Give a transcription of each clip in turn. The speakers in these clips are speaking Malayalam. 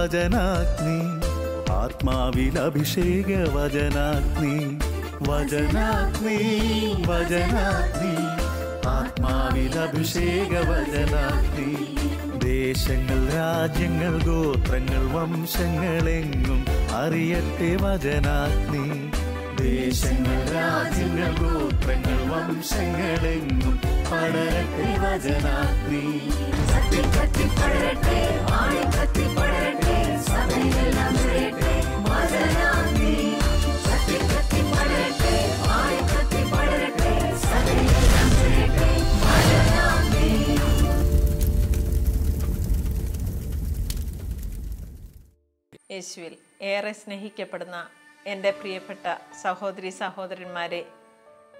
വചനാഗ്നി. ആത്മാവിൽ അഭിഷേക വചനാഗ്നി. വചനാഗ്നി വചനാഗ്നി. ആത്മാവിൽ അഭിഷേക വചനാഗ്നി. ദേശങ്ങൾ രാജ്യങ്ങൾ ഗോത്രങ്ങൾ വംശങ്ങളെങ്ങും അറിയട്ടെ വചനാഗ്നി. ദേശങ്ങൾ രാജ്യങ്ങൾ ഗോത്രങ്ങൾ വംശങ്ങളെങ്ങും പടരട്ടെ വചനാഗ്നി. പടരട്ടെ പടരട്ടെ. യേശുവിൽ ഏറെ സ്നേഹിക്കപ്പെടുന്ന എന്റെ പ്രിയപ്പെട്ട സഹോദരി സഹോദരന്മാരെ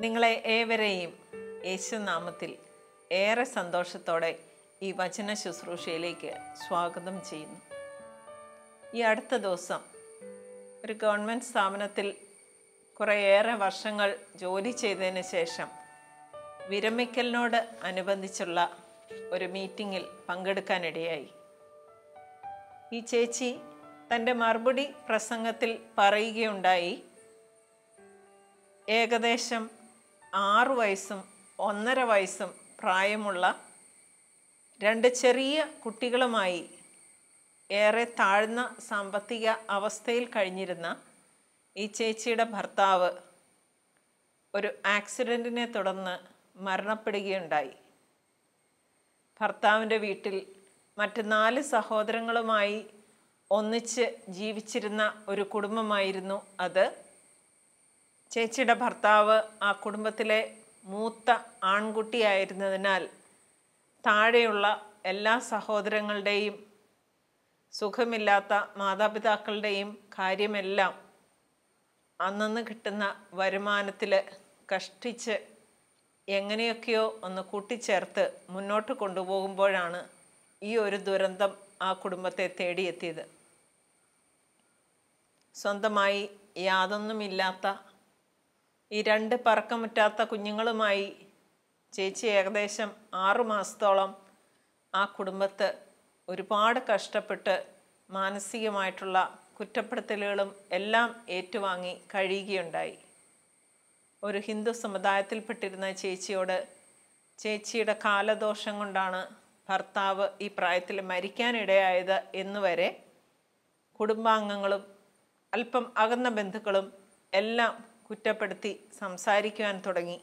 നിങ്ങളെ ഏവരെയും യേശുനാമത്തിൽ ഏറെ സന്തോഷത്തോടെ ഈ വചന ശുശ്രൂഷയിലേക്ക് സ്വാഗതം ചെയ്യുന്നു. ഈ അടുത്ത ദിവസം ഒരു ഗവൺമെന്റ് സ്ഥാപനത്തിൽ കുറേയേറെ വർഷങ്ങൾ ജോലി ചെയ്തതിന് ശേഷം വിരമിക്കലിനോട് അനുബന്ധിച്ചുള്ള ഒരു മീറ്റിങ്ങിൽ പങ്കെടുക്കാനിടയായി. ഈ ചേച്ചി തന്റെ മറുപടി പ്രസംഗത്തിൽ പറയുകയുണ്ടായി ഏകദേശം ആറു വയസ്സും ഒന്നര വയസ്സും പ്രായമുള്ള രണ്ട് ചെറിയ കുട്ടികളുമായി ഏറെ താഴ്ന്ന സാമ്പത്തിക അവസ്ഥയിൽ കഴിഞ്ഞിരുന്ന ഈ ചേച്ചിയുടെ ഭർത്താവ് ഒരു ആക്സിഡന്റിനെ തുടർന്ന് മരണപ്പെടുകയുണ്ടായി. ഭർത്താവിന്റെ വീട്ടിൽ മറ്റ് നാല് സഹോദരങ്ങളുമായി ഒന്നിച്ച് ജീവിച്ചിരുന്ന ഒരു കുടുംബമായിരുന്നു അത്. ചേച്ചിയുടെ ഭർത്താവ് ആ കുടുംബത്തിലെ മൂത്ത ആൺകുട്ടിയായിരുന്നതിനാൽ താഴെയുള്ള എല്ലാ സഹോദരങ്ങളുടെയും സുഖമില്ലാത്ത മാതാപിതാക്കളുടെയും കാര്യമെല്ലാം അന്നന്ന് കിട്ടുന്ന വരുമാനത്തിൽ കഷ്ടിച്ച് എങ്ങനെയൊക്കെയോ ഒന്ന് കൂട്ടിച്ചേർത്ത് മുന്നോട്ട് കൊണ്ടുപോകുമ്പോഴാണ് ഈ ഒരു ദുരന്തം ആ കുടുംബത്തെ തേടിയെത്തിയത്. സ്വന്തമായി യാതൊന്നുമില്ലാത്ത ഈ രണ്ട് പറക്കമുറ്റാത്ത കുഞ്ഞുങ്ങളുമായി ചേച്ചി ഏകദേശം ആറു മാസത്തോളം ആ കുടുംബത്ത് ഒരുപാട് കഷ്ടപ്പെട്ട് മാനസികമായിട്ടുള്ള കുറ്റപ്പെടുത്തലുകളും എല്ലാം ഏറ്റുവാങ്ങി കഴിയുകയുണ്ടായി. ഒരു ഹിന്ദു സമുദായത്തിൽപ്പെട്ടിരുന്ന ചേച്ചിയോട് ചേച്ചിയുടെ കാലദോഷം കൊണ്ടാണ് ഭർത്താവ് ഈ പ്രായത്തിൽ മരിക്കാനിടയായത് എന്നുവരെ കുടുംബാംഗങ്ങളും അല്പം അകന്ന ബന്ധുക്കളും എല്ലാം കുറ്റപ്പെടുത്തി സംസാരിക്കുവാൻ തുടങ്ങി.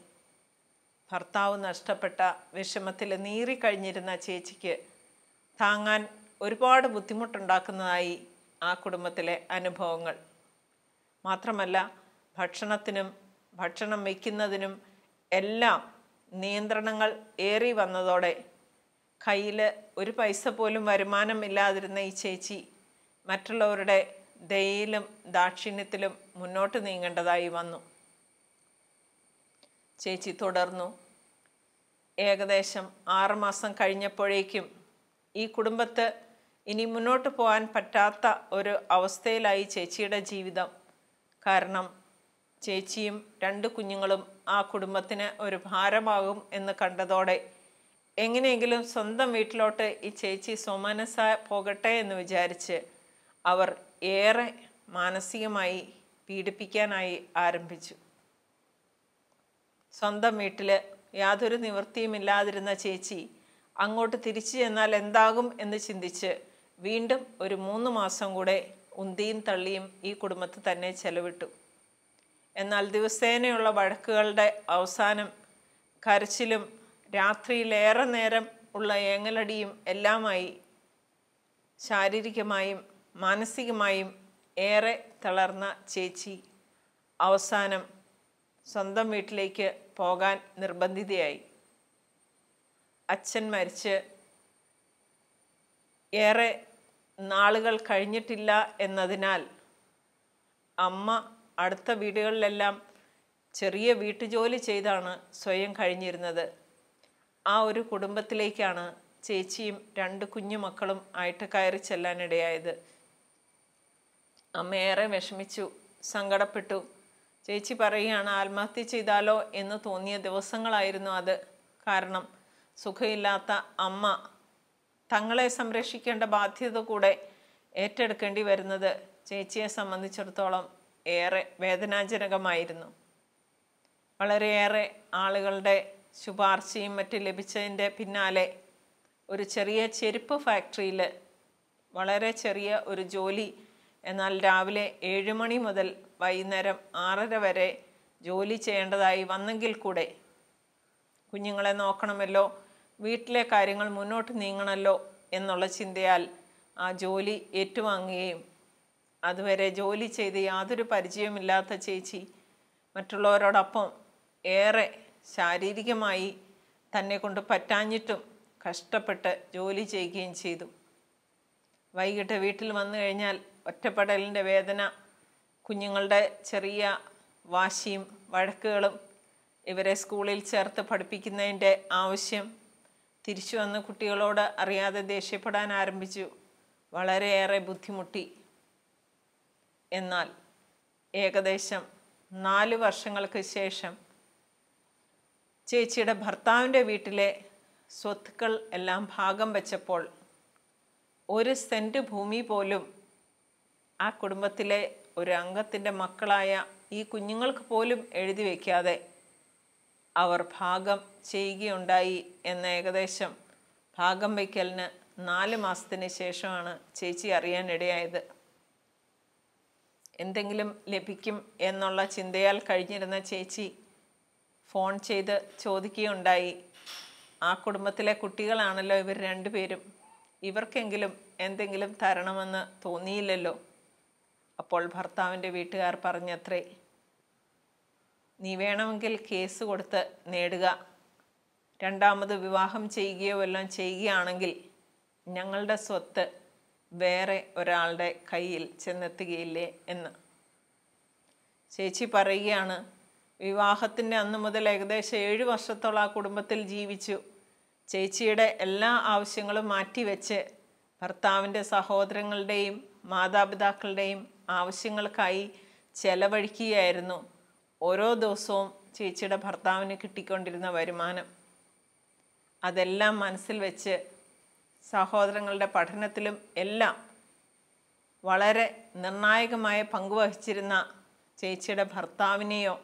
ഭർത്താവ് നഷ്ടപ്പെട്ട വിഷമത്തിൽ നീറിക്കഴിഞ്ഞിരുന്ന ചേച്ചിക്ക് താങ്ങാൻ ഒരുപാട് ബുദ്ധിമുട്ടുണ്ടാക്കുന്നതായി ആ കുടുംബത്തിലെ അനുഭവങ്ങൾ. മാത്രമല്ല ഭക്ഷണത്തിനും ഭക്ഷണം വയ്ക്കുന്നതിനും എല്ലാം നിയന്ത്രണങ്ങൾ ഏറി വന്നതോടെ കയ്യിൽ ഒരു പൈസ പോലും വരുമാനമില്ലാതിരുന്ന ഈ ചേച്ചി മറ്റുള്ളവരുടെ ദയയിലും ദാക്ഷിണ്യത്തിലും മുന്നോട്ട് നീങ്ങേണ്ടതായി വന്നു. ചേച്ചി തുടർന്നു. ഏകദേശം ആറുമാസം കഴിഞ്ഞപ്പോഴേക്കും ഈ കുടുംബത്ത് ഇനി മുന്നോട്ട് പോകാൻ പറ്റാത്ത ഒരു അവസ്ഥയിലായി ചേച്ചിയുടെ ജീവിതം. കാരണം ചേച്ചിയും രണ്ട് കുഞ്ഞുങ്ങളും ആ കുടുംബത്തിന് ഒരു ഭാരമാകും എന്ന് കണ്ടതോടെ എങ്ങനെയെങ്കിലും സ്വന്തം വീട്ടിലോട്ട് ഈ ചേച്ചി സ്വമനസ പോകട്ടെ എന്ന് വിചാരിച്ച് അവർ ഏറെ മാനസികമായി പീഡിപ്പിക്കാനായി ആരംഭിച്ചു. സ്വന്തം വീട്ടിൽ യാതൊരു നിവൃത്തിയും ഇല്ലാതിരുന്ന ചേച്ചി അങ്ങോട്ട് തിരിച്ചു ചെന്നാൽ എന്താകും എന്ന് ചിന്തിച്ച് വീണ്ടും ഒരു മൂന്ന് മാസം കൂടെ ഉന്തിയും തള്ളിയും ഈ കുടുംബത്തിൽ തന്നെ ചെലവിട്ടു. എന്നാൽ ദിവസേനയുള്ള വഴക്കുകളുടെ അവസാനം കരച്ചിലും രാത്രിയിലേറെ നേരം ഉള്ള ഏങ്ങലടിയും എല്ലാമായി ശാരീരികമായും മാനസികമായും ഏറെ തളർന്ന ചേച്ചി അവസാനം സ്വന്തം വീട്ടിലേക്ക് പോകാൻ നിർബന്ധിതയായി. അച്ഛൻ മരിച്ച് ഏറെ നാളുകൾ കഴിഞ്ഞിട്ടില്ല എന്നതിനാൽ അമ്മ അടുത്ത വീടുകളിലെല്ലാം ചെറിയ വീട്ടുജോലി ചെയ്താണ് സ്വയം കഴിഞ്ഞിരുന്നത്. ആ ഒരു കുടുംബത്തിലേക്കാണ് ചേച്ചിയും രണ്ട് കുഞ്ഞു മക്കളും ആയിട്ട് കയറി ചെല്ലാനിടയായത്. അമ്മ ഏറെ വിഷമിച്ചു സങ്കടപ്പെട്ടു. ചേച്ചി പറയുകയാണ് ആത്മഹത്യ ചെയ്താലോ എന്ന് തോന്നിയ ദിവസങ്ങളായിരുന്നു അത്. കാരണം സുഖമില്ലാത്ത അമ്മ തങ്ങളെ സംരക്ഷിക്കേണ്ട ബാധ്യത കൂടെ ഏറ്റെടുക്കേണ്ടി വരുന്നത് ചേച്ചിയെ സംബന്ധിച്ചിടത്തോളം ഏറെ വേദനാജനകമായിരുന്നു. വളരെയേറെ ആളുകളുടെ ശുപാർശയും മറ്റ് ലഭിച്ചതിന്റെ പിന്നാലെ ഒരു ചെറിയ ചെരുപ്പ് ഫാക്ടറിയിൽ വളരെ ചെറിയ ഒരു ജോലി. എന്നാൽ രാവിലെ ഏഴ് മണി മുതൽ വൈകുന്നേരം ആറര വരെ ജോലി ചെയ്യേണ്ടതായി വന്നെങ്കിൽ കൂടെ കുഞ്ഞുങ്ങളെ നോക്കണമല്ലോ വീട്ടിലെ കാര്യങ്ങൾ മുന്നോട്ട് നീങ്ങണമല്ലോ എന്നുള്ള ചിന്തയാൽ ആ ജോലി ഏറ്റുവാങ്ങുകയും അതുവരെ ജോലി ചെയ്ത് യാതൊരു പരിചയമില്ലാത്ത ചേച്ചി മറ്റുള്ളവരോടൊപ്പം ഏറെ ശാരീരികമായി തന്നെ കൊണ്ട് പറ്റാഞ്ഞിട്ടും കഷ്ടപ്പെട്ട് ജോലി ചെയ്യുകയും ചെയ്തു. വൈകിട്ട് വീട്ടിൽ വന്നു കഴിഞ്ഞാൽ ഒറ്റപ്പെടലിന്റെ വേദന കുഞ്ഞുങ്ങളുടെ ചെറിയ വാശിയും വഴക്കുകളും ഇവരെ സ്കൂളിൽ ചേർത്ത് പഠിപ്പിക്കുന്നതിന്റെ ആവശ്യം തിരിച്ചു വന്ന് കുട്ടികളോട് അറിയാതെ ദേഷ്യപ്പെടാൻ ആരംഭിച്ചു. വളരെയേറെ ബുദ്ധിമുട്ടി. എന്നാൽ ഏകദേശം നാല് വർഷങ്ങൾക്ക് ശേഷം ചേച്ചിയുടെ ഭർത്താവിന്റെ വീട്ടിലെ സ്വത്തുക്കൾ എല്ലാം ഭാഗം വെച്ചപ്പോൾ ഒരു സെന്റ് ഭൂമി പോലും ആ കുടുംബത്തിലെ ഒരു അംഗത്തിന്റെ മക്കളായ ഈ കുഞ്ഞുങ്ങൾക്ക് പോലും എഴുതി വയ്ക്കാതെ അവർ ഭാഗം ചെയ്യുകയുണ്ടായി എന്ന ഏകദേശം ഭാഗം വയ്ക്കലിന് നാല് മാസത്തിന് ശേഷമാണ് ചേച്ചി അറിയാനിടയായത്. എന്തെങ്കിലും ലഭിക്കും എന്നുള്ള ചിന്തയാൽ കഴിഞ്ഞിരുന്ന ചേച്ചി ഫോൺ ചെയ്ത് ചോദിക്കുകയുണ്ടായി. ആ കുടുംബത്തിലെ കുട്ടികളാണല്ലോ ഇവർ രണ്ടുപേരും. ഇവർക്കെങ്കിലും എന്തെങ്കിലും തരണമെന്ന് തോന്നിയില്ലല്ലോ. അപ്പോൾ ഭർത്താവിന്റെ വീട്ടുകാർ പറഞ്ഞത്രേ നീ വേണമെങ്കിൽ കേസ് കൊടുത്ത് നേടുക. രണ്ടാമത് വിവാഹം ചെയ്യുകയോ വല്ലതും ചെയ്യുകയാണെങ്കിൽ ഞങ്ങളുടെ സ്വത്ത് വേറെ ഒരാളുടെ കയ്യിൽ ചെന്നെത്തുകയില്ലേ എന്ന്. ചേച്ചി പറയുകയാണ് വിവാഹത്തിന്റെ അന്ന് മുതൽ ഏകദേശം ഏഴ് വർഷത്തോളം ആ കുടുംബത്തിൽ ജീവിച്ചു. ചേച്ചിയുടെ എല്ലാ ആവശ്യങ്ങളും മാറ്റിവെച്ച് ഭർത്താവിന്റെ സഹോദരങ്ങളുടെയും മാതാപിതാക്കളുടെയും ആവശ്യങ്ങൾക്കായി ചെലവഴിക്കുകയായിരുന്നു. ഓരോ ദിവസവും ചേച്ചിയുടെ ഭർത്താവിന് കിട്ടിക്കൊണ്ടിരുന്ന വരുമാനം അതെല്ലാം മനസ്സിൽ വെച്ച് സഹോദരങ്ങളുടെ പഠനത്തിലും എല്ലാം വളരെ നിർണായകമായ പങ്കുവഹിച്ചിരുന്ന ചേച്ചിയുടെ ഭർത്താവിനെയോ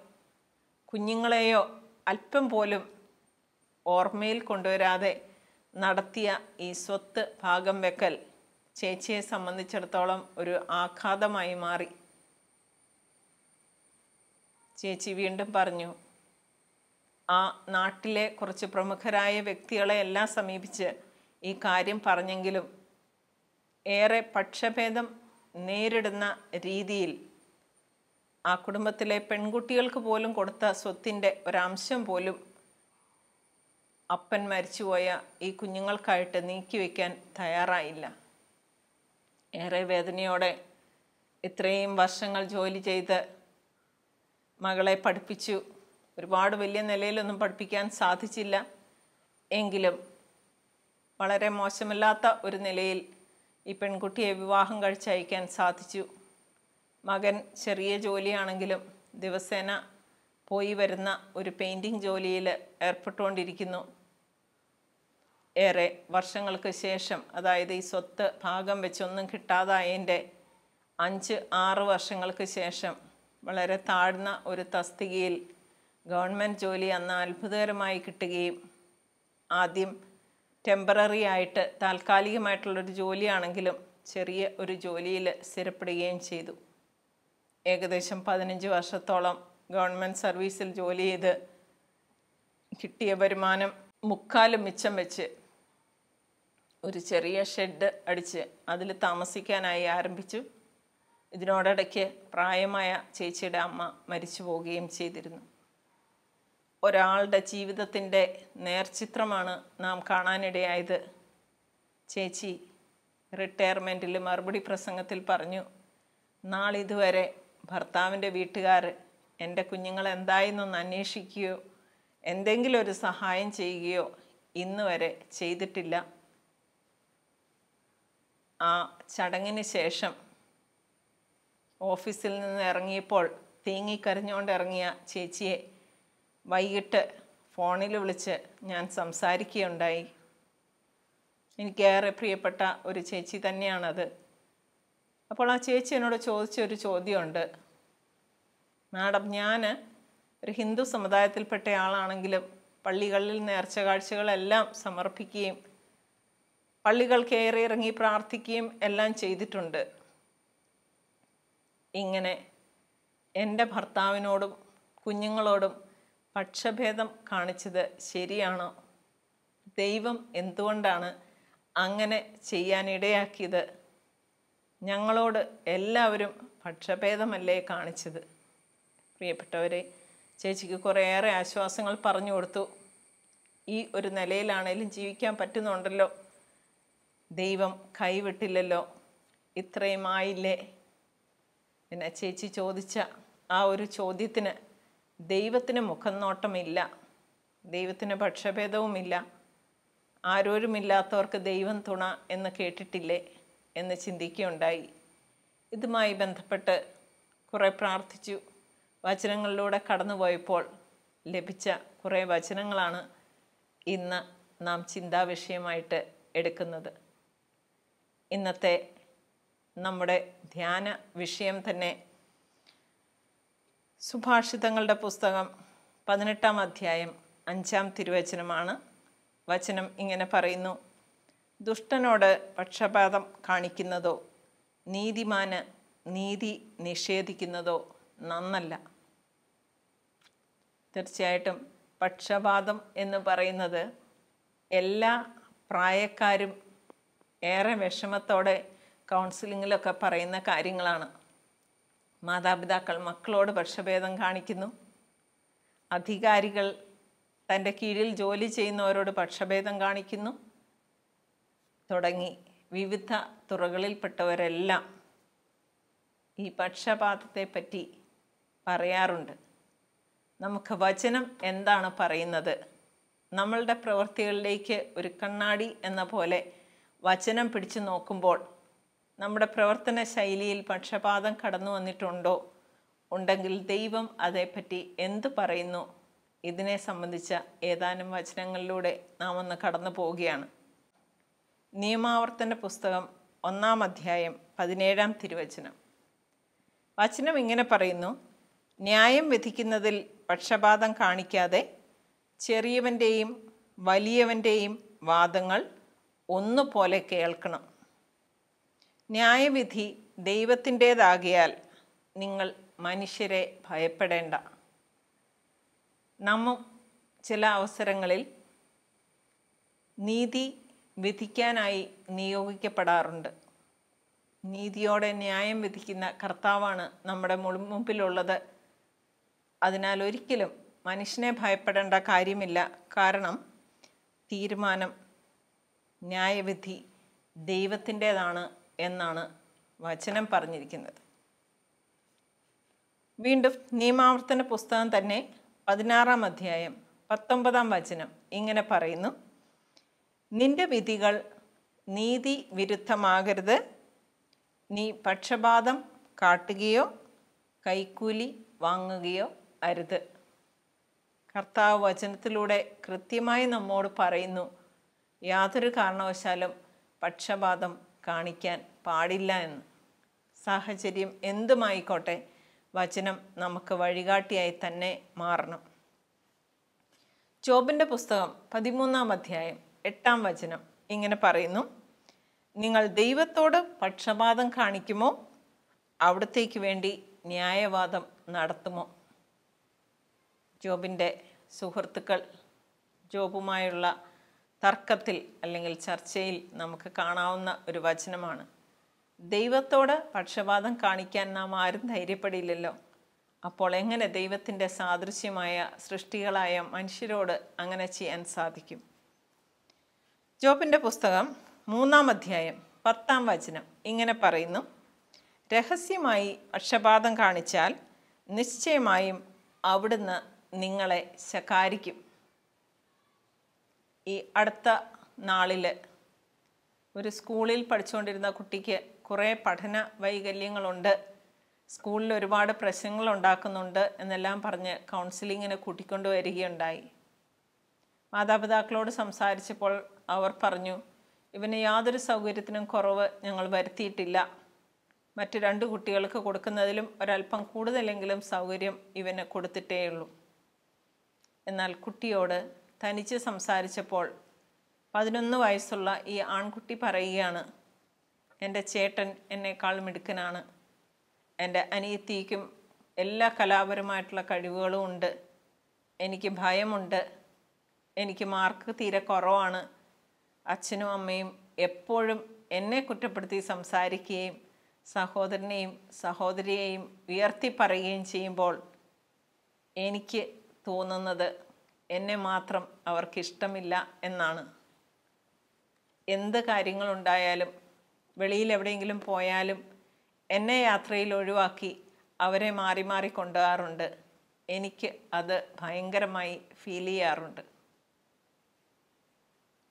കുഞ്ഞുങ്ങളെയോ അല്പം പോലും ഓർമ്മയിൽ കൊണ്ടുവരാതെ നടത്തിയ ഈ സ്വത്ത് ഭാഗം വെക്കൽ ചേച്ചിയെ സംബന്ധിച്ചിടത്തോളം ഒരു ആഘാതമായി മാറി. ചേച്ചി വീണ്ടും പറഞ്ഞു ആ നാട്ടിലെ കുറച്ച് പ്രമുഖരായ വ്യക്തികളെ എല്ലാം സമീപിച്ച് ഈ കാര്യം പറഞ്ഞെങ്കിലും ഏറെ പക്ഷഭേദം നേരിടുന്ന രീതിയിൽ ആ കുടുംബത്തിലെ പെൺകുട്ടികൾക്ക് പോലും കൊടുത്ത സ്വത്തിന്റെ ഒരംശം പോലും അപ്പൻ മരിച്ചുപോയ ഈ കുഞ്ഞുങ്ങൾക്കായിട്ട് നീക്കി വയ്ക്കാൻ തയ്യാറായില്ല. ഏറെ വേദനയോടെ ഇത്രയും വർഷങ്ങൾ ജോലി ചെയ്ത് മകളെ പഠിപ്പിച്ചു. ഒരുപാട് വലിയ നിലയിലൊന്നും പഠിപ്പിക്കാൻ സാധിച്ചില്ല. എങ്കിലും വളരെ മോശമല്ലാത്ത ഒരു നിലയിൽ ഈ പെൺകുട്ടിയെ വിവാഹം കഴിച്ചയക്കാൻ സാധിച്ചു. മകൻ ചെറിയ ജോലിയാണെങ്കിലും ദിവസേന പോയി വരുന്ന ഒരു പെയിന്റിങ് ജോലിയിൽ ഏർപ്പെട്ടുകൊണ്ടിരിക്കുന്നു. ഏറെ വർഷങ്ങൾക്ക് ശേഷം അതായത് ഈ സ്വത്ത് ഭാഗം വെച്ചൊന്നും കിട്ടാതായതിന്റെ അഞ്ച് ആറ് വർഷങ്ങൾക്ക് ശേഷം വളരെ താഴ്ന്ന ഒരു തസ്തികയിൽ ഗവൺമെന്റ് ജോലി അന്ന് അത്ഭുതകരമായി കിട്ടുകയും ആദ്യം ടെമ്പററി ആയിട്ട് താൽക്കാലികമായിട്ടുള്ളൊരു ജോലിയാണെങ്കിലും ചെറിയ ഒരു ജോലിയിൽ സ്ഥിരപ്പെടുകയും ചെയ്തു. ഏകദേശം പതിനഞ്ച് വർഷത്തോളം ഗവൺമെന്റ് സർവീസിൽ ജോലി ചെയ്ത് കിട്ടിയ വരുമാനം മുക്കാലും മിച്ചം വെച്ച് ഒരു ചെറിയ ഷെഡ് അടിച്ച് അതിൽ താമസിക്കാനായി ആരംഭിച്ചു. ഇതിനോടിടയ്ക്ക് പ്രായമായ ചേച്ചിയുടെ അമ്മ മരിച്ചു പോവുകയും ചെയ്തിരുന്നു. ഒരാളുടെ ജീവിതത്തിന്റെ നേർചിത്രമാണ് നാം കാണാനിടയായത്. ചേച്ചി റിട്ടയർമെന്റിൽ മറുപടി പ്രസംഗത്തിൽ പറഞ്ഞു നാളിതുവരെ ഭർത്താവിന്റെ വീട്ടുകാർ എന്റെ കുഞ്ഞുങ്ങൾ എന്തായെന്നൊന്ന് അന്വേഷിക്കുകയോ എന്തെങ്കിലും ഒരു സഹായം ചെയ്യുകയോ ഇന്ന് വരെ ചെയ്തിട്ടില്ല. ആ ചടങ്ങിന് ശേഷം ഓഫീസിൽ നിന്ന് ഇറങ്ങിയപ്പോൾ തേങ്ങിക്കരഞ്ഞുകൊണ്ട് ഇറങ്ങിയ ചേച്ചിയെ വൈകിട്ട് ഫോണിൽ വിളിച്ച് ഞാൻ സംസാരിക്കുകയുണ്ടായി. എനിക്കേറെ പ്രിയപ്പെട്ട ഒരു ചേച്ചി തന്നെയാണത്. അപ്പോൾ ആ ചേച്ചി എന്നോട് ചോദിച്ചൊരു ചോദ്യമുണ്ട്. മാഡം ഞാൻ ഒരു ഹിന്ദു സമുദായത്തിൽപ്പെട്ട ആളാണെങ്കിലും പള്ളികളിൽ നേർച്ച കാഴ്ചകളെല്ലാം സമർപ്പിക്കുകയും പള്ളികൾ കയറി ഇറങ്ങി പ്രാർത്ഥിക്കുകയും എല്ലാം ചെയ്തിട്ടുണ്ട്. ഇങ്ങനെ എന്റെ ഭർത്താവിനോടും കുഞ്ഞുങ്ങളോടും പക്ഷഭേദം കാണിച്ചത് ശരിയാണോ? ദൈവം എന്തുകൊണ്ടാണ് അങ്ങനെ ചെയ്യാനിടയാക്കിയത്? ഞങ്ങളോട് എല്ലാവരും പക്ഷഭേദമല്ലേ കാണിച്ചത്? പ്രിയപ്പെട്ടവരെ ചേച്ചിക്ക് കുറേയേറെ ആശ്വാസങ്ങൾ പറഞ്ഞു കൊടുത്തു. ഈ ഒരു നിലയിലാണേലും ജീവിക്കാൻ പറ്റുന്നുണ്ടല്ലോ. ദൈവം കൈവിട്ടില്ലല്ലോ. ഇത്രയും ആയില്ലേ പിന്നെ ചേച്ചി ചോദിച്ച ആ ഒരു ചോദ്യത്തിന് ദൈവത്തിന് മുഖം നോട്ടമില്ല ദൈവത്തിന് പക്ഷഭേദവുമില്ല ആരോരുമില്ലാത്തവർക്ക് ദൈവം തുണ എന്ന് കേട്ടിട്ടില്ലേ എന്ന് ചിന്തിക്കുകയുണ്ടായി. ഇതുമായി ബന്ധപ്പെട്ട് കുറേ പ്രാർത്ഥിച്ചു. വചനങ്ങളിലൂടെ കടന്നുപോയപ്പോൾ ലഭിച്ച കുറേ വചനങ്ങളാണ് ഇന്ന് നാം ചിന്താവിഷയമായിട്ട് എടുക്കുന്നത്. ഇന്നത്തെ നമ്മുടെ ധ്യാന വിഷയം തന്നെ സുഭാഷിതങ്ങളുടെ പുസ്തകം പതിനെട്ടാം അധ്യായം അഞ്ചാം തിരുവചനമാണ്. വചനം ഇങ്ങനെ പറയുന്നു. ദുഷ്ടനോട് പക്ഷപാതം കാണിക്കുന്നതോ നീതിമാന് നീതി നിഷേധിക്കുന്നതോ നന്നല്ല. തീർച്ചയായിട്ടും പക്ഷപാതം എന്ന് പറയുന്നത് എല്ലാ പ്രായക്കാരും ഏറെ വിഷമത്തോടെ കൗൺസിലിങ്ങിലൊക്കെ പറയുന്ന കാര്യങ്ങളാണ്. മാതാപിതാക്കൾ മക്കളോട് പക്ഷഭേദം കാണിക്കുന്നു. അധികാരികൾ തന്റെ കീഴിൽ ജോലി ചെയ്യുന്നവരോട് പക്ഷഭേദം കാണിക്കുന്നു. തുടങ്ങി വിവിധ തുറകളിൽപ്പെട്ടവരെല്ലാം ഈ പക്ഷപാതത്തെ പറ്റി പറയാറുണ്ട്. നമുക്ക് വചനം എന്താണ് പറയുന്നത്? നമ്മളുടെ പ്രവൃത്തികളിലേക്ക് ഒരു കണ്ണാടി എന്ന പോലെ വചനം പിടിച്ചു നോക്കുമ്പോൾ നമ്മുടെ പ്രവർത്തന ശൈലിയിൽ പക്ഷപാതം കടന്നു വന്നിട്ടുണ്ടോ? ഉണ്ടെങ്കിൽ ദൈവം അതേപ്പറ്റി എന്തു പറയുന്നു? ഇതിനെ സംബന്ധിച്ച ഏതാനും വചനങ്ങളിലൂടെ നാം ഒന്ന് കടന്നു പോവുകയാണ്. നിയമാവർത്തന പുസ്തകം ഒന്നാം അധ്യായം പതിനേഴാം തിരുവചനം. വചനം ഇങ്ങനെ പറയുന്നു ന്യായം വിധിക്കുന്നതിൽ പക്ഷപാതം കാണിക്കാതെ ചെറിയവന്റെയും വലിയവന്റെയും വാദങ്ങൾ ഒന്നുപോലെ കേൾക്കണം. ന്യായവിധി ദൈവത്തിന്റേതാകിയാൽ നിങ്ങൾ മനുഷ്യരെ ഭയപ്പെടേണ്ട. നമ്മ ചില അവസരങ്ങളിൽ നീതി വിധിക്കാനായി നിയോഗിക്കപ്പെടാറുണ്ട്. നീതിയോടെ ന്യായം വിധിക്കുന്ന കർത്താവാണ് നമ്മുടെ മുൾമുമ്പിലുള്ളത് അതിനാൽ ഒരിക്കലും മനുഷ്യനെ ഭയപ്പെടേണ്ട കാര്യമില്ല. കാരണം തീരുമാനം ന്യായവിധി ദൈവത്തിന്റേതാണ്. എന്നാണ് വചനം പറഞ്ഞിരിക്കുന്നത്. വീണ്ടും നിയമാവർത്തന പുസ്തകം തന്നെ പതിനാറാം അധ്യായം പത്തൊമ്പതാം വചനം ഇങ്ങനെ പറയുന്നു. നിന്റെ വിധികൾ നീതി വിരുദ്ധമാകരുത്. നീ പക്ഷപാതം കാട്ടുകയോ കൈക്കൂലി വാങ്ങുകയോ അരുത്. കർത്താവ് വചനത്തിലൂടെ കൃത്യമായി നമ്മോട് പറയുന്നു യാതൊരു കാരണവശാലും പക്ഷപാതം കാണിക്കാൻ പാടില്ല എന്ന്. സാഹചര്യം എന്തുമായിക്കോട്ടെ വചനം നമുക്ക് വഴികാട്ടിയായി തന്നെ മാറണം. ജോബിന്റെ പുസ്തകം പതിമൂന്നാം അധ്യായം എട്ടാം വചനം ഇങ്ങനെ പറയുന്നു. നിങ്ങൾ ദൈവത്തോട് പക്ഷപാതം കാണിക്കുമോ? അവിടത്തേക്ക് വേണ്ടി ന്യായവാദം നടത്തുമോ? ജോബിന്റെ സുഹൃത്തുക്കൾ ജോബുമായുള്ള തർക്കത്തിൽ അല്ലെങ്കിൽ ചർച്ചയിൽ നമുക്ക് കാണാവുന്ന ഒരു വചനമാണ്. ദൈവത്തോട് പക്ഷപാതം കാണിക്കാൻ നാം ആരും ധൈര്യപ്പെടില്ലല്ലോ. അപ്പോൾ എങ്ങനെ ദൈവത്തിന്റെ സാദൃശ്യമായ സൃഷ്ടികളായ മനുഷ്യരോട് അങ്ങനെ ചെയ്യാൻ സാധിക്കും? ജോബിന്റെ പുസ്തകം മൂന്നാം അധ്യായം പത്താം വചനം ഇങ്ങനെ പറയുന്നു. രഹസ്യമായി പക്ഷപാതം കാണിച്ചാൽ നിശ്ചയമായും അവിടുന്ന് നിങ്ങളെ ശകാരിക്കും. ഈ അടുത്ത നാളിൽ ഒരു സ്കൂളിൽ പഠിച്ചുകൊണ്ടിരുന്ന കുട്ടിക്ക് കുറേ പഠന വൈകല്യങ്ങളുണ്ട്. സ്കൂളിൽ ഒരുപാട് പ്രശ്നങ്ങൾ ഉണ്ടാക്കുന്നുണ്ട് എന്നെല്ലാം പറഞ്ഞ് കൗൺസിലിങ്ങിന് കൂട്ടിക്കൊണ്ടു വരികയുണ്ടായി. മാതാപിതാക്കളോട് സംസാരിച്ചപ്പോൾ അവർ പറഞ്ഞു ഇവന് യാതൊരു സൗകര്യത്തിനും കുറവ് ഞങ്ങൾ വരുത്തിയിട്ടില്ല. മറ്റു രണ്ട് കുട്ടികൾക്ക് കൊടുക്കുന്നതിലും ഒരല്പം കൂടുതലെങ്കിലും സൗകര്യം ഇവന് കൊടുത്തിട്ടേയുള്ളൂ. എന്നാൽ കുട്ടിയോട് തനിച്ച് സംസാരിച്ചപ്പോൾ പതിനൊന്ന് വയസ്സുള്ള ഈ ആൺകുട്ടി പറയുകയാണ് എന്റെ ചേട്ടൻ എന്നേക്കാൾ മിടുക്കനാണ്. എന്റെ അനിയത്തിക്കും എല്ലാ കലാപരമായിട്ടുള്ള കഴിവുകളും ഉണ്ട്. എനിക്ക് ഭയമുണ്ട്. എനിക്ക് മാർക്ക് തീരെ കുറവാണ്. അച്ഛനും അമ്മയും എപ്പോഴും എന്നെ കുറ്റപ്പെടുത്തി സംസാരിക്കുകയും സഹോദരനെയും സഹോദരിയെയും ഉയർത്തി പറയുകയും ചെയ്യുമ്പോൾ എനിക്ക് തോന്നുന്നത് എന്നെ മാത്രം അവർക്കിഷ്ടമില്ല എന്നാണ്. എന്ത് കാര്യങ്ങളുണ്ടായാലും വെളിയിൽ എവിടെയെങ്കിലും പോയാലും എന്നെ യാത്രയിൽ ഒഴിവാക്കി അവരെ മാറി മാറി കൊണ്ടുപോകാറുണ്ട്. എനിക്ക് അത് ഭയങ്കരമായി ഫീൽ ചെയ്യാറുണ്ട്.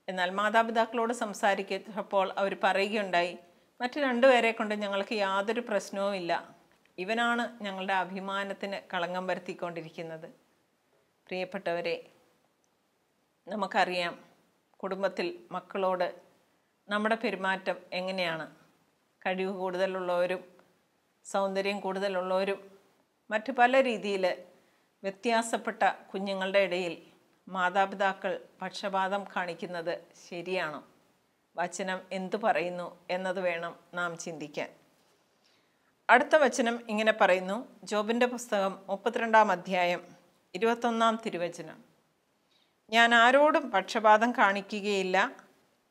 എന്നാൽ മാതാപിതാക്കളോട് സംസാരിക്കപ്പോൾ അവർ പറയുകയുണ്ടായി മറ്റു രണ്ടുപേരെ കൊണ്ട് ഞങ്ങൾക്ക് യാതൊരു പ്രശ്നവുമില്ല. ഇവനാണ് ഞങ്ങളുടെ അഭിമാനത്തിന് കളങ്കം വരുത്തിക്കൊണ്ടിരിക്കുന്നത്. പ്രിയപ്പെട്ടവരെ നമുക്കറിയാം കുടുംബത്തിൽ മക്കളോട് നമ്മുടെ പെരുമാറ്റം എങ്ങനെയാണ്. കഴിവ് കൂടുതലുള്ളവരും സൗന്ദര്യം കൂടുതലുള്ളവരും മറ്റു പല രീതിയിൽ വ്യത്യാസപ്പെട്ട കുഞ്ഞുങ്ങളുടെ ഇടയിൽ മാതാപിതാക്കൾ പക്ഷപാതം കാണിക്കുന്നത് ശരിയാണോ? വചനം എന്തു പറയുന്നു എന്നത് വേണം നാം ചിന്തിക്കാൻ. അടുത്ത വചനം ഇങ്ങനെ പറയുന്നു. ജോബിന്റെ പുസ്തകം മുപ്പത്തിരണ്ടാം അധ്യായം ഇരുപത്തൊന്നാം തിരുവചനം. ഞാൻ ആരോടും പക്ഷപാതം കാണിക്കുകയില്ല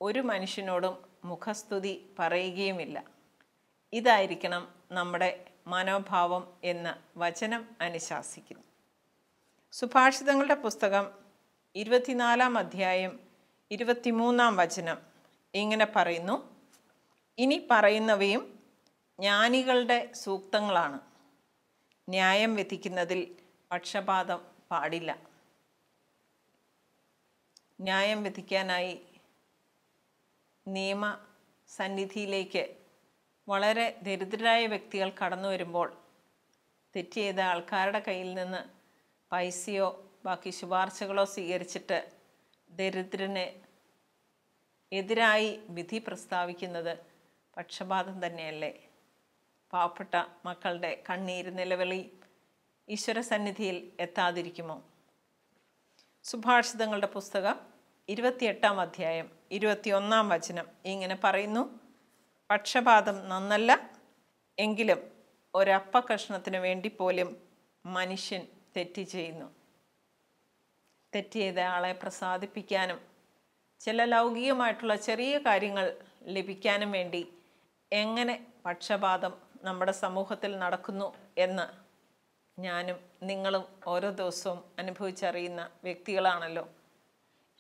ഒരു മനുഷ്യനോടും മുഖസ്തുതി പറയുകയുമില്ല. ഇതായിരിക്കണം നമ്മുടെ മനോഭാവം എന്ന് വചനം അനുശാസിക്കുന്നു. സുഭാഷിതങ്ങളുടെ പുസ്തകം ഇരുപത്തിനാലാം അധ്യായം ഇരുപത്തിമൂന്നാം വചനം ഇങ്ങനെ പറയുന്നു ഇനി പറയുന്നവയും ജ്ഞാനികളുടെ സൂക്തങ്ങളാണ്. ന്യായം വിധിക്കുന്നതിൽ പക്ഷപാതം പാടില്ല. ന്യായം വിധിക്കാനായി നിയമ സന്നിധിയിലേക്ക് വളരെ ദരിദ്രരായ വ്യക്തികൾ കടന്നു വരുമ്പോൾ തെറ്റ് ചെയ്ത ആൾക്കാരുടെ കയ്യിൽ നിന്ന് പൈസയോ ബാക്കി ശുപാർശകളോ സ്വീകരിച്ചിട്ട് ദരിദ്രന് എതിരായി വിധി പ്രസ്താവിക്കുന്നത് പക്ഷപാതം തന്നെയല്ലേ? പാവപ്പെട്ട മക്കളുടെ കണ്ണീര് നിലവിളി ഈശ്വര സന്നിധിയിൽ എത്താതിരിക്കുമോ? സുഭാഷിതങ്ങളുടെ പുസ്തകം ഇരുപത്തിയെട്ടാം അധ്യായം ഇരുപത്തിയൊന്നാം വചനം. ഇങ്ങനെ പറയുന്നു പക്ഷപാതം നന്നല്ല എങ്കിലും ഒരപ്പ കഷ്ണത്തിന് വേണ്ടി പോലും മനുഷ്യൻ തെറ്റ് ചെയ്യുന്നു. തെറ്റ് ചെയ്ത ആളെ പ്രസാദിപ്പിക്കാനും ചില ലൗകികമായിട്ടുള്ള ചെറിയ കാര്യങ്ങൾ ലഭിക്കാനും വേണ്ടി എങ്ങനെ പക്ഷപാതം നമ്മുടെ സമൂഹത്തിൽ നടക്കുന്നു എന്ന് ഞാനും നിങ്ങളും ഓരോ ദിവസവും അനുഭവിച്ചറിയുന്ന വ്യക്തികളാണല്ലോ.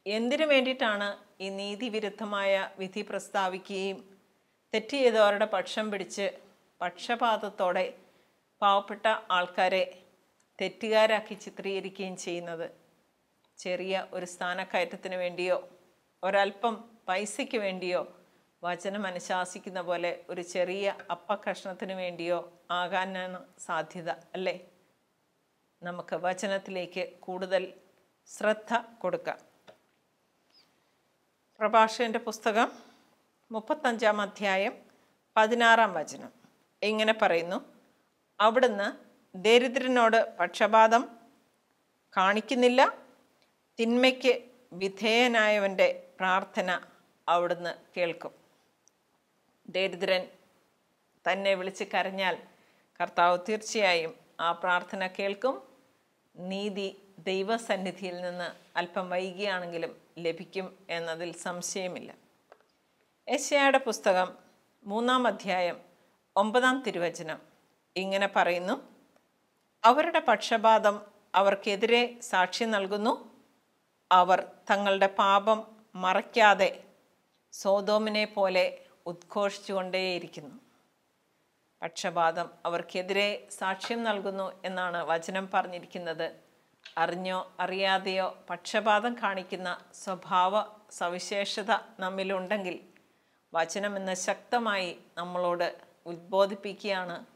എന്തിനു വേണ്ടിയിട്ടാണ് ഈ നീതിവിരുദ്ധമായ വിധി പ്രസ്താവിക്കുകയും തെറ്റ് ചെയ്തവരുടെ പക്ഷം പിടിച്ച് പക്ഷപാതത്തോടെ പാവപ്പെട്ട ആൾക്കാരെ തെറ്റുകാരാക്കി ചിത്രീകരിക്കുകയും ചെയ്യുന്നത്? ചെറിയ ഒരു സ്ഥാനക്കയറ്റത്തിന് വേണ്ടിയോ ഒരല്പം പൈസയ്ക്ക് വേണ്ടിയോ വചനം അനുശാസിക്കുന്ന പോലെ ഒരു ചെറിയ അപ്പക്കഷ്ണത്തിന് വേണ്ടിയോ ആകാനാണ് സാധ്യത അല്ലേ? നമുക്ക് വചനത്തിലേക്ക് കൂടുതൽ ശ്രദ്ധ കൊടുക്കാം. പ്രഭാഷകന്റെ പുസ്തകം മുപ്പത്തഞ്ചാം അധ്യായം പതിനാറാം വചനം. ഇങ്ങനെ പറയുന്നു അവിടുന്ന് ദരിദ്രനോട് പക്ഷപാതം കാണിക്കുന്നില്ല. തിന്മയ്ക്ക് വിധേയനായവന്റെ പ്രാർത്ഥന അവിടുന്ന് കേൾക്കും. ദരിദ്രൻ തന്നെ വിളിച്ച് കരഞ്ഞാൽ കർത്താവ് തീർച്ചയായും ആ പ്രാർത്ഥന കേൾക്കും. നീതി ദൈവസന്നിധിയിൽ നിന്ന് അല്പം വൈകിയാണെങ്കിലും ലഭിക്കും എന്നതിൽ സംശയമില്ല. യശയുടെ പുസ്തകം മൂന്നാം അധ്യായം ഒമ്പതാം തിരുവചനം ഇങ്ങനെ പറയുന്നു. അവരുടെ പക്ഷപാതം അവർക്കെതിരെ സാക്ഷി നൽകുന്നു. അവർ തങ്ങളുടെ പാപം മറയ്ക്കാതെ സോതോമിനെ പോലെ ഉദ്ഘോഷിച്ചുകൊണ്ടേയിരിക്കുന്നു. പക്ഷപാതം അവർക്കെതിരെ സാക്ഷ്യം നൽകുന്നു എന്നാണ് വചനം പറഞ്ഞിരിക്കുന്നത്. അറിഞ്ഞോ അറിയാതെയോ പക്ഷപാതം കാണിക്കുന്ന സ്വഭാവ സവിശേഷത നമ്മിലുണ്ടെങ്കിൽ വചനം ഇന്ന് ശക്തമായി നമ്മളോട് ഉദ്ബോധിപ്പിക്കുകയാണ്.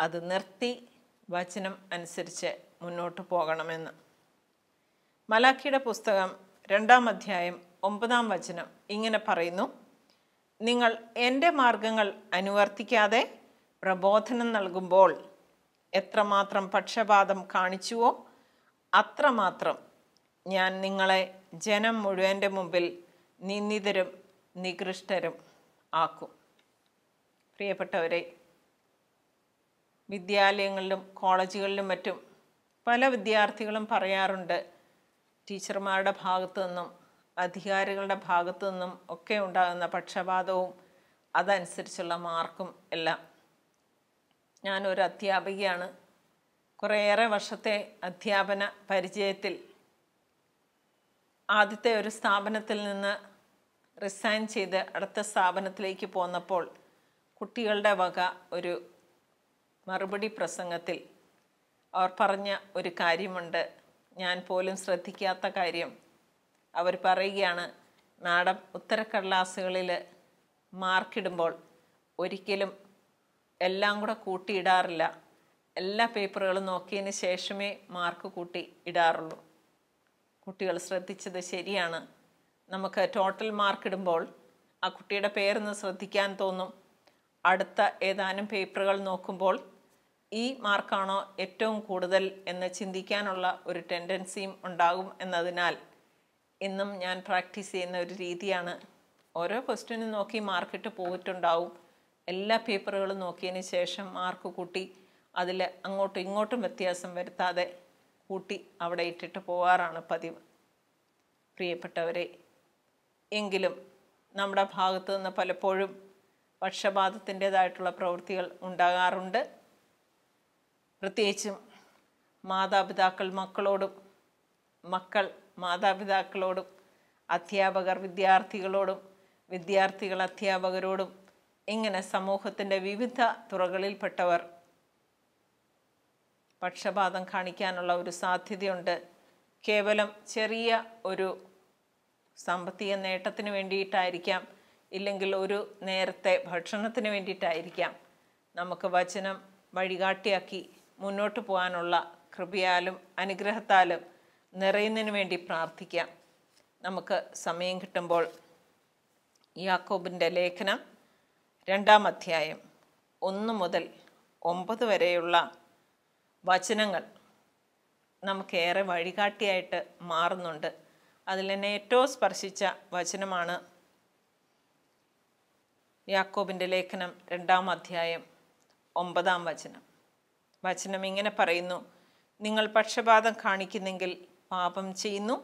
അത് നിർത്തി വചനം അനുസരിച്ച് മുന്നോട്ട് പോകണമെന്ന്. മലാഖിയുടെ പുസ്തകം രണ്ടാം അധ്യായം ഒമ്പതാം വചനം ഇങ്ങനെ പറയുന്നു. നിങ്ങൾ എന്റെ മാർഗങ്ങൾ അനുവർത്തിക്കാതെ പ്രബോധനം നൽകുമ്പോൾ എത്രമാത്രം പക്ഷപാതം കാണിച്ചുവോ അത്രമാത്രം ഞാൻ നിങ്ങളെ ജനം മുഴുവന്റെ മുമ്പിൽ നിന്ദിതരും നികൃഷ്ടരും ആക്കും. പ്രിയപ്പെട്ടവരെ വിദ്യാലയങ്ങളിലും കോളേജുകളിലും മറ്റും പല വിദ്യാർത്ഥികളും പറയാറുണ്ട് ടീച്ചർമാരുടെ ഭാഗത്തു നിന്നും അധികാരികളുടെ ഭാഗത്തു നിന്നും ഒക്കെ ഉണ്ടാകുന്ന പക്ഷപാതവും അതനുസരിച്ചുള്ള മാർക്കും എല്ലാം. ഞാനൊരു അധ്യാപികയാണ് കുറേയേറെ വർഷത്തെ അധ്യാപന പരിചയത്തിൽ ആദ്യത്തെ ഒരു സ്ഥാപനത്തിൽ നിന്ന് റിസൈൻ ചെയ്ത് അടുത്ത സ്ഥാപനത്തിലേക്ക് പോന്നപ്പോൾ കുട്ടികളുടെ വക ഒരു മറുപടി പ്രസംഗത്തിൽ അവർ പറഞ്ഞ ഒരു കാര്യമുണ്ട്. ഞാൻ പോലും ശ്രദ്ധിക്കാത്ത കാര്യം. അവർ പറയുകയാണ് മാഡം ഉത്തരക്കടലാസുകളിൽ മാർക്കിടുമ്പോൾ ഒരിക്കലും എല്ലാം കൂടെ കൂട്ടിയിടാറില്ല എല്ലാ പേപ്പറുകളും നോക്കിയതിന് ശേഷമേ മാർക്ക് കൂട്ടി ഇടാറുള്ളൂ. കുട്ടികൾ ശ്രദ്ധിച്ചത് ശരിയാണ്. നമുക്ക് ടോട്ടൽ മാർക്ക് ഇടുമ്പോൾ ആ കുട്ടിയുടെ പേരൊന്ന് ശ്രദ്ധിക്കാൻ തോന്നും. അടുത്ത ഏതാനും പേപ്പറുകൾ നോക്കുമ്പോൾ ഈ മാർക്കാണോ ഏറ്റവും കൂടുതൽ എന്ന് ചിന്തിക്കാനുള്ള ഒരു ടെൻഡൻസിയും ഉണ്ടാകും എന്നതിനാൽ ഇന്നും ഞാൻ പ്രാക്ടീസ് ചെയ്യുന്ന ഒരു രീതിയാണ്. ഓരോ ക്വസ്റ്റ്യനും നോക്കി മാർക്കിട്ട് പോയിട്ടുണ്ടാവും. എല്ലാ പേപ്പറുകളും നോക്കിയതിന് ശേഷം മാർക്ക് കൂട്ടി അതിൽ അങ്ങോട്ടും ഇങ്ങോട്ടും വ്യത്യാസം വരുത്താതെ കൂട്ടി അവിടെ ഇട്ടിട്ട് പോകാറാണ് പതിവ്. പ്രിയപ്പെട്ടവരെ എങ്കിലും നമ്മുടെ ഭാഗത്ത് നിന്ന് പലപ്പോഴും പക്ഷപാതത്തിന്റെതായിട്ടുള്ള പ്രവൃത്തികൾ ഉണ്ടാകാറുണ്ട്. പ്രത്യേകിച്ചും മാതാപിതാക്കൾ മക്കളോടും മക്കൾ മാതാപിതാക്കളോടും അധ്യാപകർ വിദ്യാർത്ഥികളോടും വിദ്യാർത്ഥികൾ അധ്യാപകരോടും ഇങ്ങനെ സമൂഹത്തിന്റെ വിവിധ തുറകളിൽപ്പെട്ടവർ പക്ഷപാതം കാണിക്കാനുള്ള ഒരു സാധ്യതയുണ്ട്. കേവലം ചെറിയ ഒരു സാമ്പത്തിക നേട്ടത്തിന് വേണ്ടിയിട്ടായിരിക്കാം ഇല്ലെങ്കിൽ ഒരു നേരത്തെ ഭക്ഷണത്തിന് വേണ്ടിയിട്ടായിരിക്കാം നമുക്ക് വചനം വഴികാട്ടിയാക്കി മുന്നോട്ട് പോകാനുള്ള കൃപയാലും അനുഗ്രഹത്താലും നിറയുന്നതിന് വേണ്ടി പ്രാർത്ഥിക്കാം. നമുക്ക് സമയം കിട്ടുമ്പോൾ യാക്കോബിന്റെ ലേഖനം രണ്ടാം അധ്യായം ഒന്ന് മുതൽ ഒമ്പത് വരെയുള്ള വചനങ്ങൾ നമുക്കേറെ വഴികാട്ടിയായിട്ട് മാറുന്നുണ്ട്. അതിൽ തന്നെ ഏറ്റവും സ്പർശിച്ച വചനമാണ് യാക്കോബിന്റെ ലേഖനം രണ്ടാം അധ്യായം ഒമ്പതാം വചനം. വചനം ഇങ്ങനെ പറയുന്നു നിങ്ങൾ പക്ഷപാതം കാണിക്കുന്നെങ്കിൽ പാപം ചെയ്യുന്നു.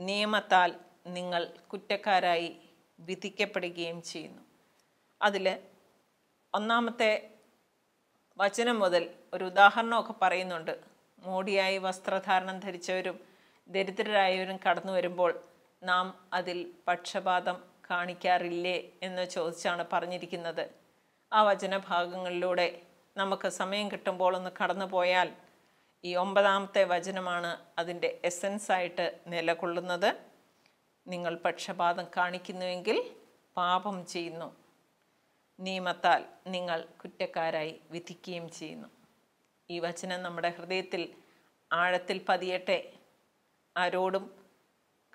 നിയമത്താൽ നിങ്ങൾ കുറ്റക്കാരായി വിധിക്കപ്പെടുകയും ചെയ്യുന്നു. അതിൽ ഒന്നാമത്തെ വചനം മുതൽ ഒരു ഉദാഹരണമൊക്കെ പറയുന്നുണ്ട്. മോടിയായി വസ്ത്രധാരണം ധരിച്ചവരും ദരിദ്രരായവരും കടന്നു വരുമ്പോൾ നാം അതിൽ പക്ഷപാതം കാണിക്കാറില്ലേ എന്ന് ചോദിച്ചാണ് പറഞ്ഞിരിക്കുന്നത്. ആ വചനഭാഗങ്ങളിലൂടെ നമുക്ക് സമയം കിട്ടുമ്പോൾ ഒന്ന് കടന്നു പോയാൽ ഈ ഒമ്പതാമത്തെ വചനമാണ് അതിന്റെ എസൻസായിട്ട് നിലകൊള്ളുന്നത്. നിങ്ങൾ പക്ഷപാതം കാണിക്കുന്നുവെങ്കിൽ പാപം ചെയ്യുന്നു. നിയമത്താൽ നിങ്ങൾ കുറ്റക്കാരായി വിധിക്കുകയും ചെയ്യുന്നു. ഈ വചനം നമ്മുടെ ഹൃദയത്തിൽ ആഴത്തിൽ പതിയട്ടെ. ആരോടും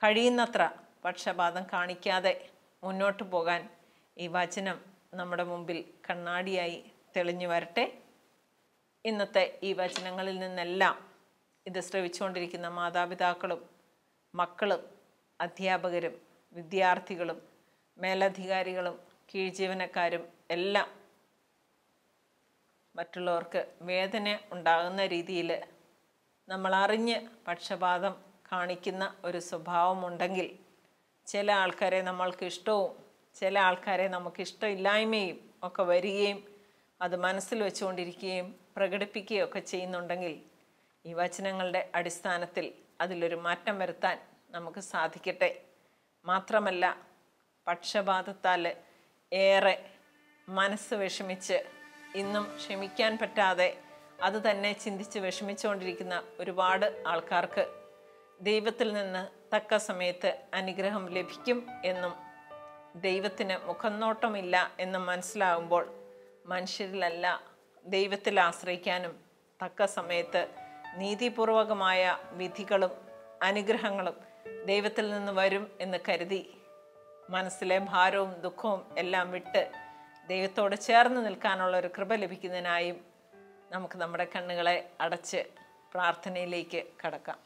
കഴിയുന്നത്ര പക്ഷപാതം കാണിക്കാതെ മുന്നോട്ട് പോകാൻ ഈ വചനം നമ്മുടെ മുമ്പിൽ കണ്ണാടിയായി തെളിഞ്ഞു വരട്ടെ. ഇന്നത്തെ ഈ വചനങ്ങളിൽ നിന്നെല്ലാം ഇത് ശ്രവിച്ചുകൊണ്ടിരിക്കുന്ന മാതാപിതാക്കളും മക്കളും അധ്യാപകരും വിദ്യാർത്ഥികളും മേലധികാരികളും കീഴ്ജീവനക്കാരും എല്ലാം മറ്റുള്ളവർക്ക് വേദന ഉണ്ടാകുന്ന രീതിയിൽ നമ്മൾ അറിഞ്ഞ് പക്ഷപാതം കാണിക്കുന്ന ഒരു സ്വഭാവമുണ്ടെങ്കിൽ ചില ആൾക്കാരെ നമ്മൾക്ക് ഇഷ്ടവും ചില ആൾക്കാരെ നമുക്ക് ഇഷ്ടമില്ലായ്മയും ഒക്കെ വരികയും അത് മനസ്സിൽ വെച്ചുകൊണ്ടിരിക്കുകയും പ്രകടിപ്പിക്കുകയും ഒക്കെ ചെയ്യുന്നുണ്ടെങ്കിൽ ഈ വചനങ്ങളുടെ അടിസ്ഥാനത്തിൽ അതിലൊരു മാറ്റം വരുത്താൻ നമുക്ക് സാധിക്കട്ടെ. മാത്രമല്ല പക്ഷപാതത്താൽ ഏറെ മനസ്സ് വിഷമിച്ച് ഇന്നും ക്ഷമിക്കാൻ പറ്റാതെ അത് തന്നെ ചിന്തിച്ച് വിഷമിച്ചുകൊണ്ടിരിക്കുന്ന ഒരുപാട് ആൾക്കാർക്ക് ദൈവത്തിൽ നിന്ന് തക്ക സമയത്ത് അനുഗ്രഹം ലഭിക്കും എന്നും ദൈവത്തിന് മുഖന്നോട്ടമില്ല എന്നും മനസ്സിലാകുമ്പോൾ മനുഷ്യരിലല്ല ദൈവത്തിൽ ആശ്രയിക്കാനും തക്ക സമയത്ത് നീതിപൂർവകമായ വിധികളും അനുഗ്രഹങ്ങളും ദൈവത്തിൽ നിന്ന് വരും എന്ന് കരുതി മനസ്സിലെ ഭാരവും ദുഃഖവും എല്ലാം വിട്ട് ദൈവത്തോട് ചേർന്ന് നിൽക്കാനുള്ള ഒരു കൃപ ലഭിക്കുന്നതിനായും നമുക്ക് നമ്മുടെ കണ്ണുകളെ അടച്ച് പ്രാർത്ഥനയിലേക്ക് കടക്കാം.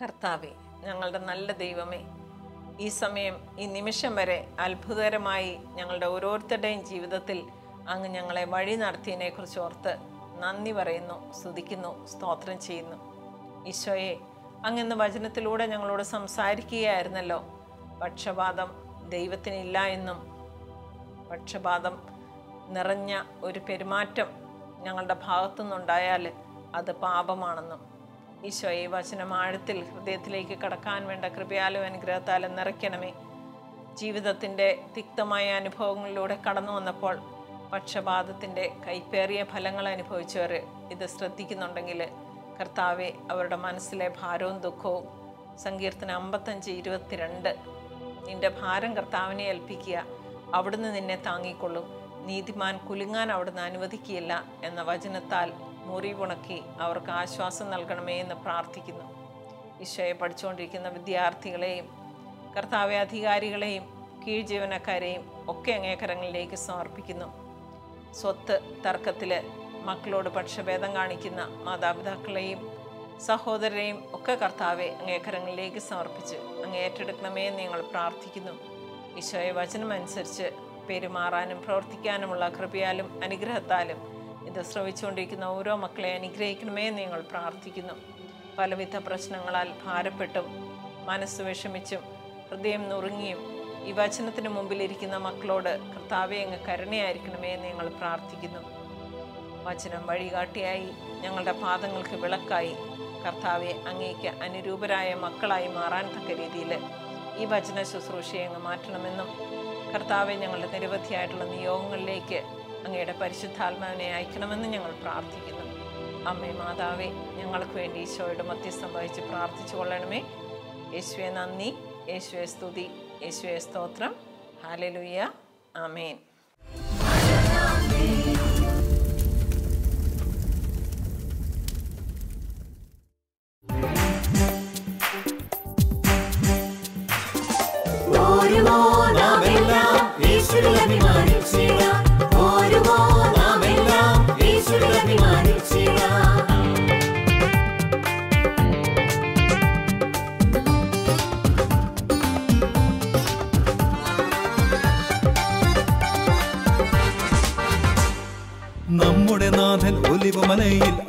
കർത്താവെ ഞങ്ങളുടെ നല്ല ദൈവമേ ഈ സമയം ഈ നിമിഷം വരെ അത്ഭുതകരമായി ഞങ്ങളുടെ ഓരോരുത്തരുടെയും ജീവിതത്തിൽ അങ്ങ് ഞങ്ങളെ വഴി നടത്തിയതിനെക്കുറിച്ച് ഓർത്ത് നന്ദി പറയുന്നു സ്തുതിക്കുന്നു സ്തോത്രം ചെയ്യുന്നു. ഈശോയെ അങ്ങ് വചനത്തിലൂടെ ഞങ്ങളോട് സംസാരിക്കുകയായിരുന്നല്ലോ. പക്ഷപാതം ദൈവത്തിനില്ല എന്നും പക്ഷപാതം നിറഞ്ഞ ഒരു പെരുമാറ്റം ഞങ്ങളുടെ ഭാഗത്തു നിന്നുണ്ടായാൽ അത് പാപമാണെന്നും. ഈശോ ഈ വചനം ആഴത്തിൽ ഹൃദയത്തിലേക്ക് കടക്കാൻ വേണ്ട കൃപയാലും അനുഗ്രഹത്താലും നിറയ്ക്കണമേ. ജീവിതത്തിന്റെ തിക്തമായ അനുഭവങ്ങളിലൂടെ കടന്നു വന്നപ്പോൾ പക്ഷപാതത്തിന്റെ കൈപ്പേറിയ ഫലങ്ങൾ അനുഭവിച്ചവർ ഇത് ശ്രദ്ധിക്കുന്നുണ്ടെങ്കിൽ കർത്താവെ അവരുടെ മനസ്സിലെ ഭാരവും ദുഃഖവും സങ്കീർത്തനം അമ്പത്തഞ്ച് ഇരുപത്തിരണ്ട്. നിന്റെ ഭാരം കർത്താവിനെ ഏൽപ്പിക്കുക അവിടുന്ന് നിന്നെ താങ്ങിക്കൊള്ളും. നീതിമാൻ കുലുങ്ങാൻ അവിടുന്ന് അനുവദിക്കുകയില്ല എന്ന വചനത്താൽ മുറിവുണക്കി അവർക്ക് ആശ്വാസം നൽകണമേ എന്ന് പ്രാർത്ഥിക്കുന്നു. ഈശോയെ പഠിച്ചുകൊണ്ടിരിക്കുന്ന വിദ്യാർത്ഥികളെയും കർത്താവെ അധികാരികളെയും കീഴ് ജീവനക്കാരെയും ഒക്കെ അങ്ങേക്കരങ്ങളിലേക്ക് സമർപ്പിക്കുന്നു. സ്വത്ത് തർക്കത്തിൽ മക്കളോട് പക്ഷഭേദം കാണിക്കുന്ന മാതാപിതാക്കളെയും സഹോദരരെയും ഒക്കെ കർത്താവെ അങ്ങേക്കരങ്ങളിലേക്ക് സമർപ്പിച്ച് അങ്ങ് ഏറ്റെടുക്കണമേ എന്ന് ഞങ്ങൾ പ്രാർത്ഥിക്കുന്നു. ഈശോയെ വചനമനുസരിച്ച് പെരുമാറാനും പ്രവർത്തിക്കാനുമുള്ള കൃപയാലും അനുഗ്രഹത്താലും ഇത് ശ്രവിച്ചുകൊണ്ടിരിക്കുന്ന ഓരോ മക്കളെ അനുഗ്രഹിക്കണമേ എന്ന് ഞങ്ങൾ പ്രാർത്ഥിക്കുന്നു. പലവിധ പ്രശ്നങ്ങളാൽ ഭാരപ്പെട്ടും മനസ്സ് വിഷമിച്ചും ഹൃദയം നുറുങ്ങിയും ഈ വചനത്തിന് മുമ്പിലിരിക്കുന്ന മക്കളോട് കർത്താവെ അങ്ങ് കരുണയായിരിക്കണമേ എന്ന് ഞങ്ങൾ പ്രാർത്ഥിക്കുന്നു. വചനം വഴികാട്ടിയായി ഞങ്ങളുടെ പാദങ്ങൾക്ക് വിളക്കായി. കർത്താവെ അങ്ങേക്ക് അനുരൂപരായ മക്കളായി മാറാൻ തക്ക രീതിയിൽ ഈ വചന ശുശ്രൂഷയെ അങ്ങ് മാറ്റണമെന്നും കർത്താവെ ഞങ്ങളുടെ നിരവധിയായിട്ടുള്ള നിയോഗങ്ങളിലേക്ക് അങ്ങയുടെ പരിശുദ്ധാത്മാവിനെ അയക്കണമെന്ന് ഞങ്ങൾ പ്രാർത്ഥിക്കുന്നു. അമ്മേ മാതാവേ ഞങ്ങൾക്ക് വേണ്ടി ഈശോയുടെ മധ്യസ്ഥം വഹിച്ച് പ്രാർത്ഥിച്ചു കൊള്ളണമേ യേശുവെ നന്ദി. യേശുവെ സ്തുതി. യേശുവെ സ്തോത്രം. ഹാലലുയ്യ ആമേൻ. اللي بمنيل